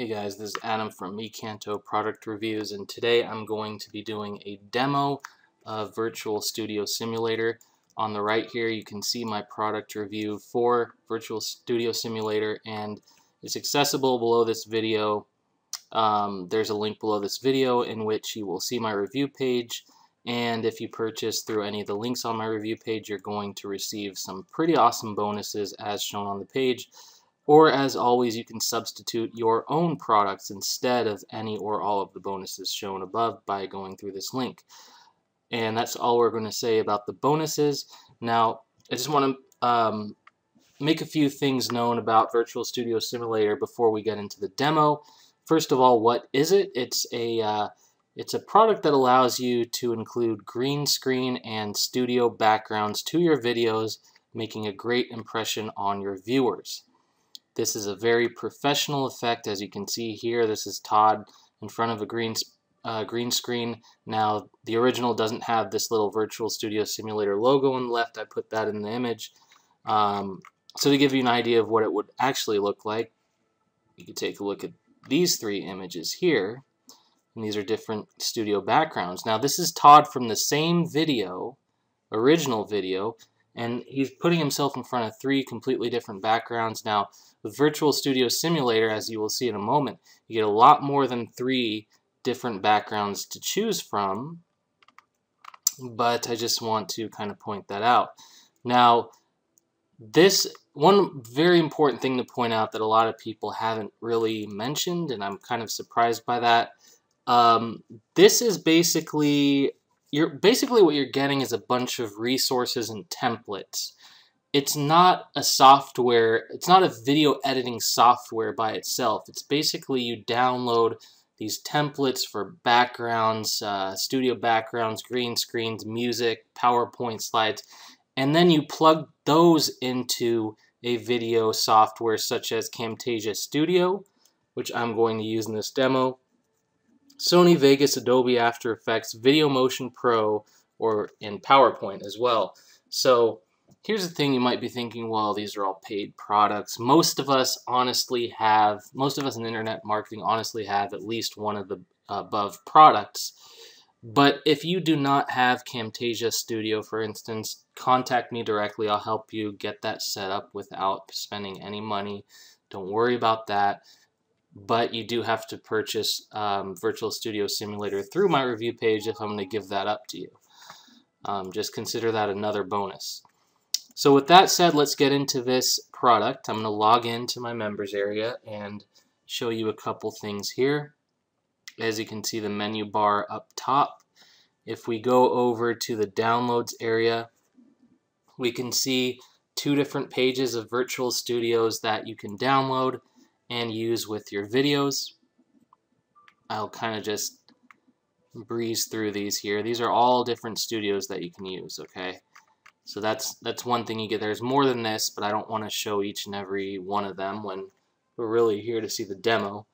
Hey guys, this is Adam from Mecanto Product Reviews and today I'm going to be doing a demo of Virtual Studio Simulator. On the right here you can see my product review for Virtual Studio Simulator and it's accessible below this video. Um, there's a link below this video in which you will see my review page and if you purchase through any of the links on my review page you're going to receive some pretty awesome bonuses as shown on the page. Or as always, you can substitute your own products instead of any or all of the bonuses shown above by going through this link. And that's all we're going to say about the bonuses. Now, I just want to um, make a few things known about Virtual Studio Simulator before we get into the demo. First of all, what is it? It's a uh, it's a product that allows you to include green screen and studio backgrounds to your videos, making a great impression on your viewers. This is a very professional effect as you can see here. This is Todd in front of a green uh, green screen. Now the original doesn't have this little Virtual Studio Simulator logo on the left. I put that in the image. Um, so to give you an idea of what it would actually look like, you can take a look at these three images here. And these are different studio backgrounds. Now this is Todd from the same video, original video, and he's putting himself in front of three completely different backgrounds. Now, with Virtual Studio Simulator, as you will see in a moment, you get a lot more than three different backgrounds to choose from, but I just want to kind of point that out. Now, this one very important thing to point out that a lot of people haven't really mentioned, and I'm kind of surprised by that. Um, this is basically you're basically what you're getting is a bunch of resources and templates. It's not a software, it's not a video editing software by itself. It's basically you download these templates for backgrounds, uh, studio backgrounds, green screens, music, PowerPoint slides, and then you plug those into a video software such as Camtasia Studio, which I'm going to use in this demo, Sony Vegas, Adobe After Effects, Video Motion Pro, or in PowerPoint as well. So here's the thing you might be thinking, well, these are all paid products. Most of us honestly have, most of us in internet marketing honestly have at least one of the above products. But if you do not have Camtasia Studio, for instance, contact me directly. I'll help you get that set up without spending any money. Don't worry about that but you do have to purchase um, Virtual Studio Simulator through my review page if I'm going to give that up to you. Um, just consider that another bonus. So with that said, let's get into this product. I'm going to log into my members area and show you a couple things here. As you can see the menu bar up top. If we go over to the downloads area, we can see two different pages of Virtual Studios that you can download and use with your videos. I'll kind of just breeze through these here. These are all different studios that you can use, okay? So that's that's one thing you get. There's more than this, but I don't want to show each and every one of them when we're really here to see the demo.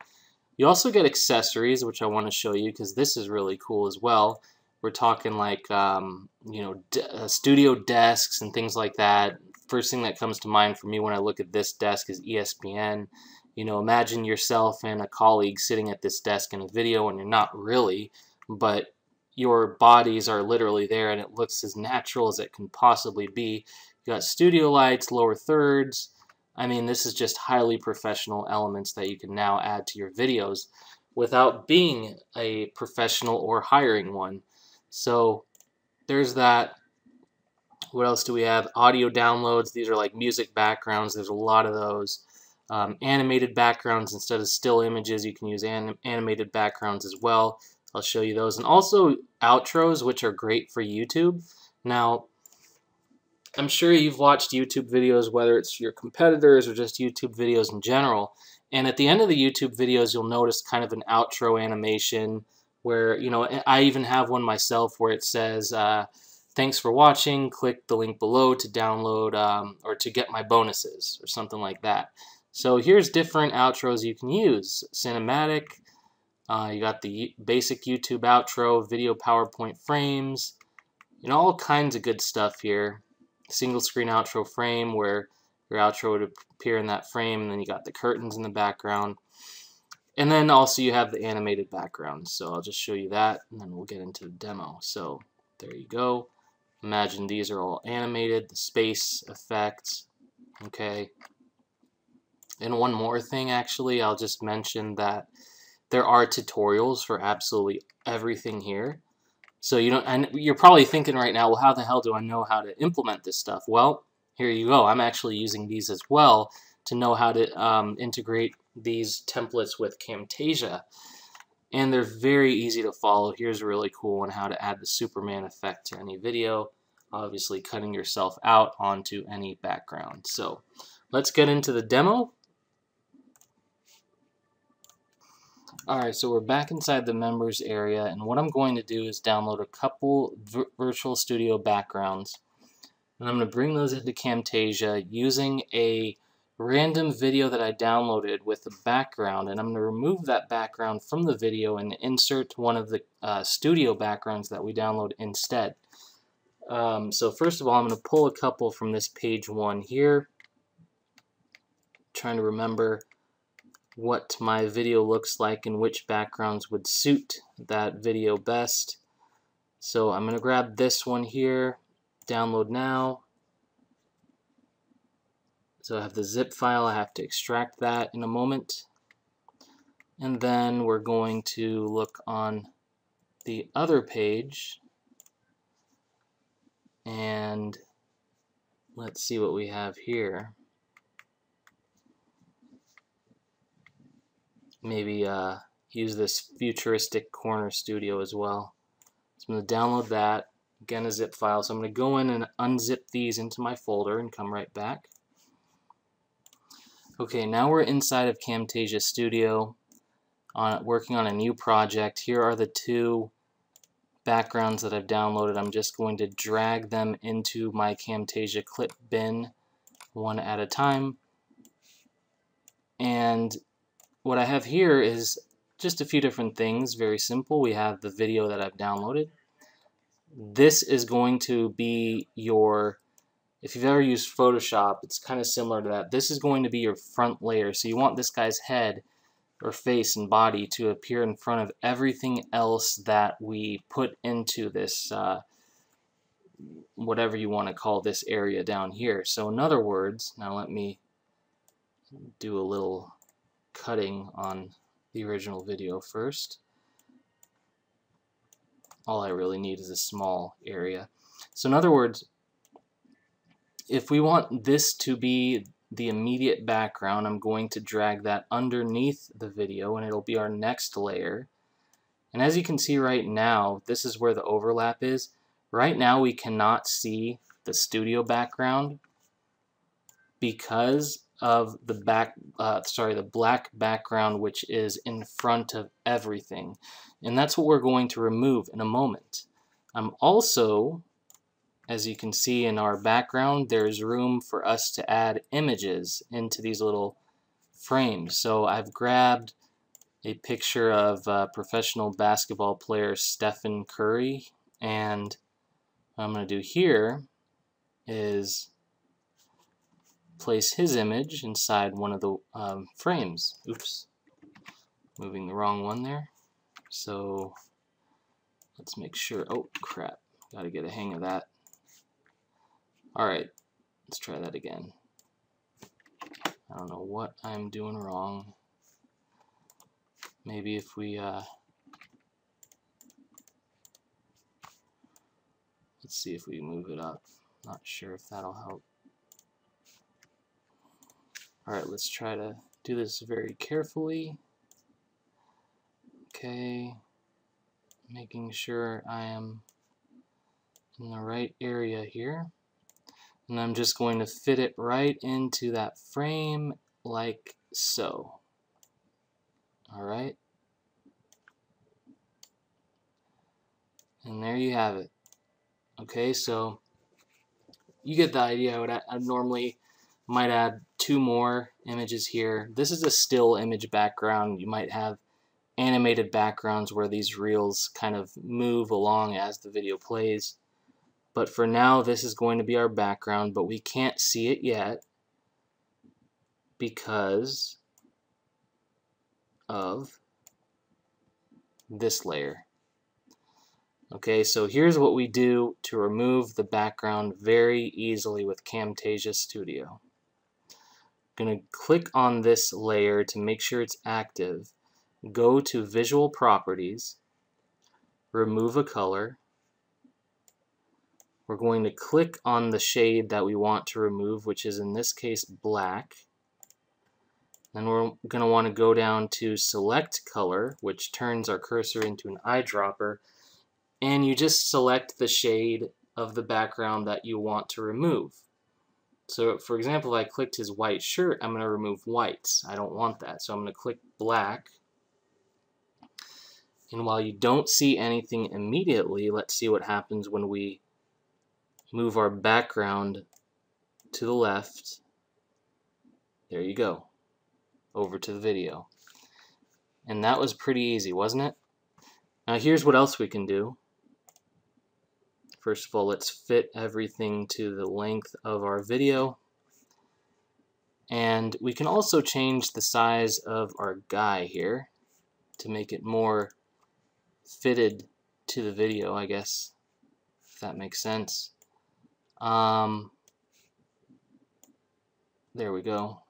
You also get accessories, which I want to show you because this is really cool as well. We're talking like, um, you know, uh, studio desks and things like that. First thing that comes to mind for me when I look at this desk is ESPN. You know, imagine yourself and a colleague sitting at this desk in a video and you're not really, but your bodies are literally there and it looks as natural as it can possibly be. You got studio lights, lower thirds. I mean, this is just highly professional elements that you can now add to your videos without being a professional or hiring one. So there's that. What else do we have? Audio downloads. These are like music backgrounds. There's a lot of those um, animated backgrounds instead of still images. You can use anim animated backgrounds as well. I'll show you those. And also outros, which are great for YouTube. Now, I'm sure you've watched YouTube videos, whether it's your competitors or just YouTube videos in general. And at the end of the YouTube videos, you'll notice kind of an outro animation where, you know, I even have one myself where it says, uh, thanks for watching, click the link below to download um, or to get my bonuses or something like that. So here's different outros you can use. Cinematic, uh, you got the basic YouTube outro, video PowerPoint frames, and all kinds of good stuff here. Single screen outro frame where your outro would appear in that frame, and then you got the curtains in the background. And then also you have the animated background. So I'll just show you that and then we'll get into the demo. So there you go. Imagine these are all animated, the space effects, okay. And one more thing actually, I'll just mention that there are tutorials for absolutely everything here. So you don't, and you're probably thinking right now, well, how the hell do I know how to implement this stuff? Well, here you go. I'm actually using these as well to know how to um, integrate these templates with Camtasia. And they're very easy to follow. Here's a really cool one, how to add the Superman effect to any video. Obviously cutting yourself out onto any background. So let's get into the demo. Alright, so we're back inside the members area, and what I'm going to do is download a couple Virtual Studio backgrounds. And I'm going to bring those into Camtasia using a random video that I downloaded with a background, and I'm going to remove that background from the video and insert one of the uh, studio backgrounds that we download instead. Um, so first of all, I'm going to pull a couple from this page one here. trying to remember what my video looks like and which backgrounds would suit that video best. So I'm going to grab this one here, download now. So I have the zip file, I have to extract that in a moment. And then we're going to look on the other page and let's see what we have here. Maybe uh, use this futuristic corner studio as well. So I'm going to download that, again a zip file. So I'm going to go in and unzip these into my folder and come right back. Okay, now we're inside of Camtasia Studio on working on a new project. Here are the two backgrounds that I've downloaded. I'm just going to drag them into my Camtasia clip bin one at a time. And what I have here is just a few different things, very simple. We have the video that I've downloaded. This is going to be your, if you've ever used Photoshop, it's kind of similar to that. This is going to be your front layer. So you want this guy's head or face and body to appear in front of everything else that we put into this, uh, whatever you want to call this area down here. So in other words, now let me do a little cutting on the original video first. All I really need is a small area. So in other words, if we want this to be the immediate background, I'm going to drag that underneath the video and it'll be our next layer. And as you can see right now, this is where the overlap is. Right now we cannot see the studio background because of the back, uh, sorry, the black background which is in front of everything. And that's what we're going to remove in a moment. I'm also, as you can see in our background, there's room for us to add images into these little frames. So I've grabbed a picture of uh, professional basketball player Stephen Curry and what I'm going to do here is place his image inside one of the um, frames. Oops, moving the wrong one there. So let's make sure, oh crap, gotta get a hang of that. Alright, let's try that again. I don't know what I'm doing wrong. Maybe if we, uh, let's see if we move it up. Not sure if that'll help. Alright, let's try to do this very carefully. Okay, making sure I am in the right area here. And I'm just going to fit it right into that frame like so. Alright. And there you have it. Okay, so you get the idea. I would I normally might add two more images here. This is a still image background. You might have animated backgrounds where these reels kind of move along as the video plays. But for now, this is going to be our background, but we can't see it yet because of this layer. Okay, so here's what we do to remove the background very easily with Camtasia Studio. Going to click on this layer to make sure it's active. Go to Visual Properties, remove a color. We're going to click on the shade that we want to remove, which is in this case black. Then we're going to want to go down to Select Color, which turns our cursor into an eyedropper and you just select the shade of the background that you want to remove. So for example, if I clicked his white shirt, I'm going to remove whites. I don't want that. So I'm going to click black. And while you don't see anything immediately, let's see what happens when we move our background to the left. There you go. Over to the video. And that was pretty easy, wasn't it? Now here's what else we can do. First of all, let's fit everything to the length of our video. And we can also change the size of our guy here to make it more fitted to the video, I guess, if that makes sense. Um, there we go.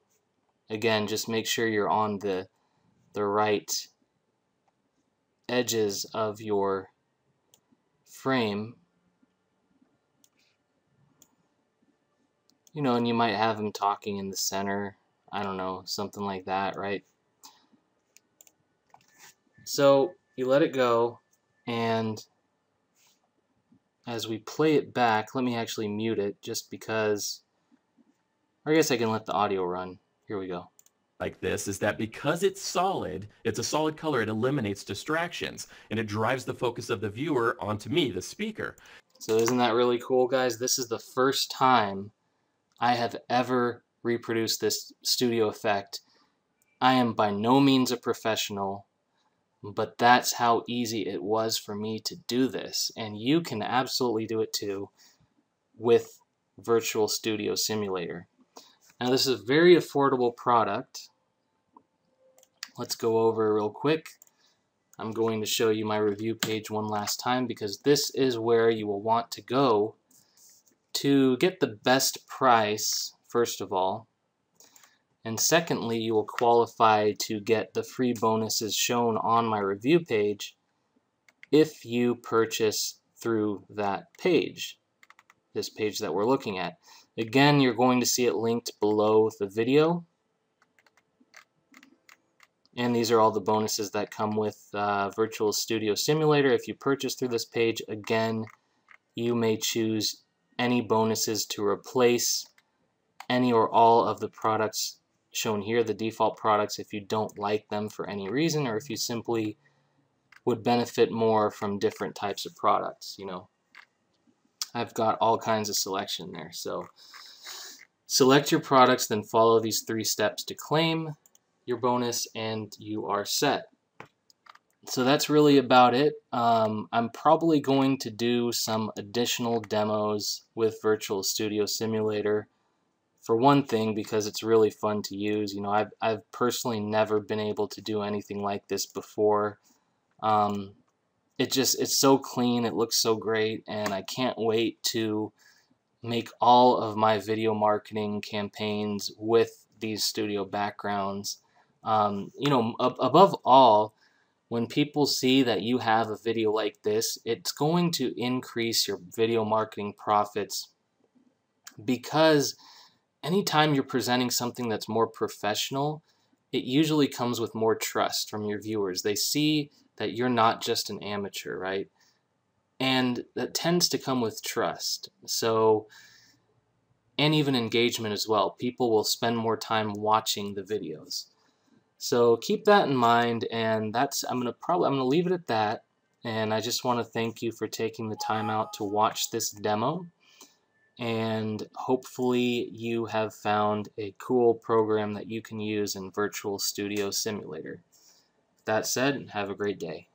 Again, just make sure you're on the, the right edges of your frame you know, and you might have him talking in the center. I don't know, something like that, right? So you let it go, and as we play it back, let me actually mute it just because, I guess I can let the audio run. Here we go. Like this is that because it's solid, it's a solid color, it eliminates distractions and it drives the focus of the viewer onto me, the speaker. So isn't that really cool, guys? This is the first time I have ever reproduced this studio effect. I am by no means a professional, but that's how easy it was for me to do this. And you can absolutely do it too with Virtual Studio Simulator. Now this is a very affordable product. Let's go over real quick. I'm going to show you my review page one last time because this is where you will want to go to get the best price, first of all, and secondly, you will qualify to get the free bonuses shown on my review page if you purchase through that page, this page that we're looking at. Again, you're going to see it linked below the video. And these are all the bonuses that come with uh, Virtual Studio Simulator. If you purchase through this page, again, you may choose any bonuses to replace any or all of the products shown here, the default products, if you don't like them for any reason or if you simply would benefit more from different types of products, you know. I've got all kinds of selection there. So select your products, then follow these three steps to claim your bonus and you are set so that's really about it. Um, I'm probably going to do some additional demos with Virtual Studio Simulator. For one thing, because it's really fun to use. You know, I've, I've personally never been able to do anything like this before. Um, it just, it's so clean, it looks so great, and I can't wait to make all of my video marketing campaigns with these studio backgrounds. Um, you know, ab above all, when people see that you have a video like this, it's going to increase your video marketing profits because anytime you're presenting something that's more professional, it usually comes with more trust from your viewers. They see that you're not just an amateur, right? And that tends to come with trust. So, and even engagement as well. People will spend more time watching the videos. So keep that in mind, and that's I'm gonna probably I'm gonna leave it at that. And I just want to thank you for taking the time out to watch this demo. And hopefully you have found a cool program that you can use in Virtual Studio Simulator. That said, have a great day.